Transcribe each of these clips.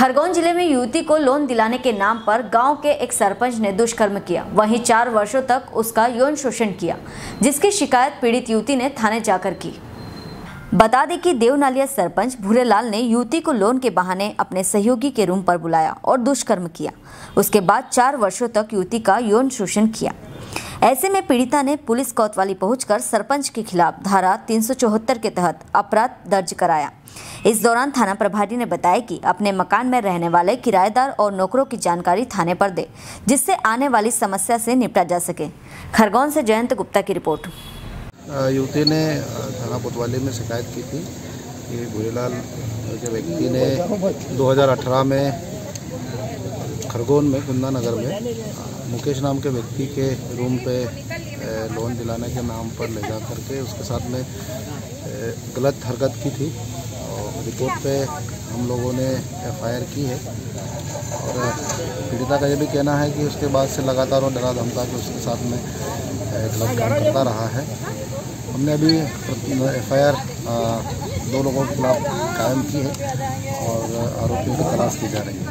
खरगोन ज़िले में युवती को लोन दिलाने के नाम पर गाँव के एक सरपंच ने दुष्कर्म किया। वहीं चार वर्षों तक उसका यौन शोषण किया, जिसकी शिकायत पीड़ित युवती ने थाने जाकर की। बता दें कि देवनालिया सरपंच भूरेलाल ने युवती को लोन के बहाने अपने सहयोगी के रूम पर बुलाया और दुष्कर्म किया। उसके बाद चार वर्षों तक युवती का यौन शोषण किया। ऐसे में पीड़िता ने पुलिस कोतवाली पहुंचकर सरपंच के खिलाफ धारा 374 के तहत अपराध दर्ज कराया। इस दौरान थाना प्रभारी ने बताया कि अपने मकान में रहने वाले किराएदार और नौकरों की जानकारी थाने पर दे, जिससे आने वाली समस्या से निपटा जा सके। खरगोन से जयंत गुप्ता की रिपोर्ट। युवती ने थाना कोतवाली में शिकायत की थी कि भूरीलाल के व्यक्ति ने 2018 में खरगोन में कुंदा नगर में, मुकेश नाम के व्यक्ति के रूम पे लोन दिलाने के नाम पर ले जा करके उसके साथ में गलत हरकत की थी और रिपोर्ट पे हम लोगों ने एफआईआर की है। और पीड़िता का ये भी कहना है कि उसके बाद से लगातार वो डरा धमका के उसके साथ में गलत काम करता रहा है। हमने अभी एफ़ आई दो लोगों के खिलाफ कायम की है और आरोपियों की तलाश की जा रही है।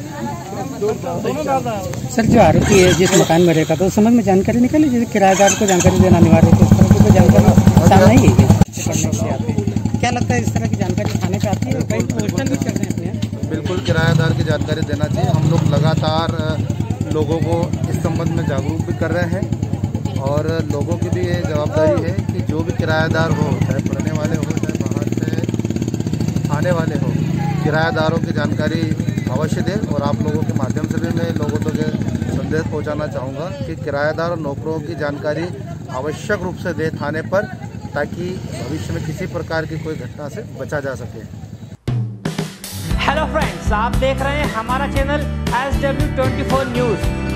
सर जो आरोपी है जिस मकान में रहता था उस संबंध में जानकारी निकाली? जैसे किराएदार को जानकारी देना अनिवार्य है तो उस तरह की कोई जानकारी सामने है क्या? हैं। लगता है इस तरह की जानकारी थाने पे आती है? कई पोस्टर भी चल रहे हैं अपने बिल्कुल किराएदार की जानकारी देना चाहिए। हम लोग लगातार लोगों को इस संबंध में जागरूक भी कर रहे हैं और लोगों की भी ये जवाबदारी है कि जो भी किराएदार हो चाहे पढ़ने वाले हो चाहे आने वाले हो। किराएदारों की जानकारी अवश्य दें और आप लोगों के माध्यम से भी मैं लोगों तक ये संदेश पहुंचाना चाहूँगा कि किराएदार नौकरों की जानकारी आवश्यक रूप से दें थाने पर, ताकि भविष्य में किसी प्रकार की कोई घटना से बचा जा सके। हेलो फ्रेंड्स आप देख रहे हैं हमारा channel S W twenty four news